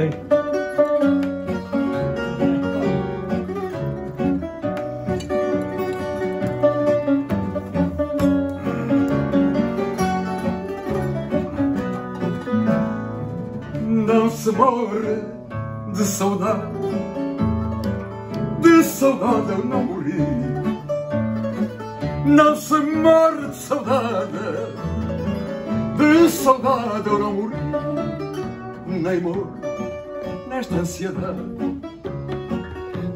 Não se morre de saudade, de saudade eu não morri. Não se morre de saudade, de saudade eu não morri. Nem morro nesta ansiedade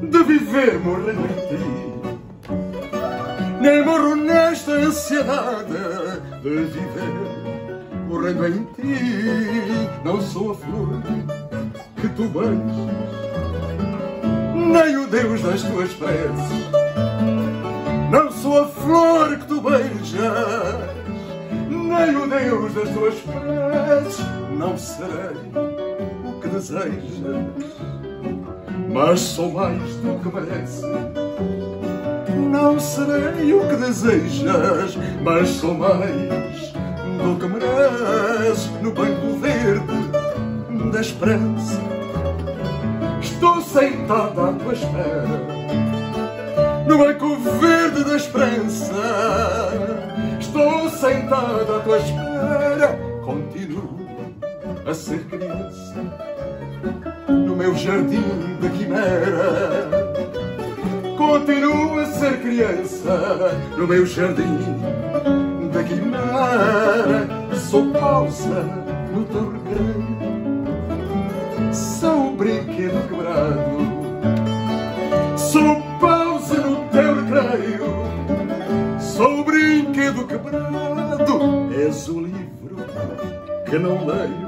de viver morrendo em ti. Nem morro nesta ansiedade de viver morrendo em ti. Não sou a flor que tu beijas, nem o Deus das tuas preces. Não sou a flor que tu beijas, nem o Deus das tuas preces. Não serei desejas, mas sou mais do que mereces. Não serei o que desejas, mas sou mais do que mereces no banco verde da esperança. Estou sentada à tua espera, no banco verde da esperança. Estou sentada à tua espera, continuo a ser criança meu jardim da quimera. Continuo a ser criança no meu jardim da quimera. Sou pausa no teu recreio, sou o brinquedo quebrado. Sou pausa no teu recreio, sou o brinquedo quebrado. És o livro que não leio,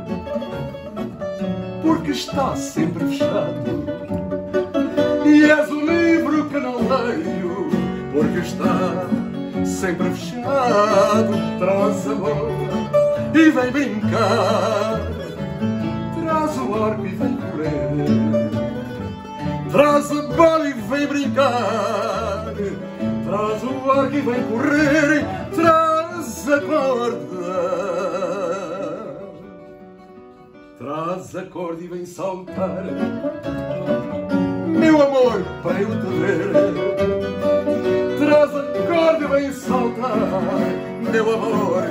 porque está sempre fechado. E és o livro que não leio, porque está sempre fechado. Traz a bola e vem brincar. Traz o arco e vem correr. Traz a bola e vem brincar. Traz o arco e vem correr. Traz a corda. Traz a corda e vem saltar meu amor, para eu te ver. Traz a corda e vem saltar, meu amor,